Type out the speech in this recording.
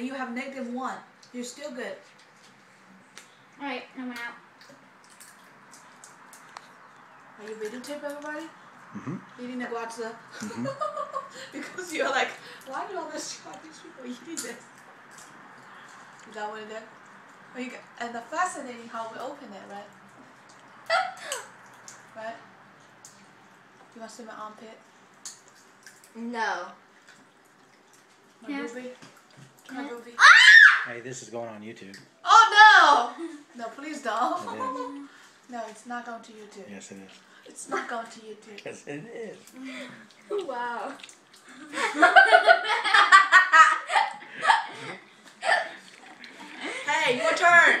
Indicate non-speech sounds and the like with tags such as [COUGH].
then you have negative one. You're still good. Alright, I went out. Are you videotape everybody? Mm-hmm. You need to watch the Mhm. [LAUGHS] because you're like, why do all this why these people eating this? Is that what it is? Well, you got, and the fascinating how we open it, right? [LAUGHS] right? You want to see my armpit? No. My Yeah. boobie? My Yeah. boobie? Hey, this is going on YouTube. Oh no! [LAUGHS] No, please don't. It is. [LAUGHS] no, it's not going to YouTube. Yes, it is. It's not going to YouTube. Yes, it is. [LAUGHS] Wow. Hey, your turn.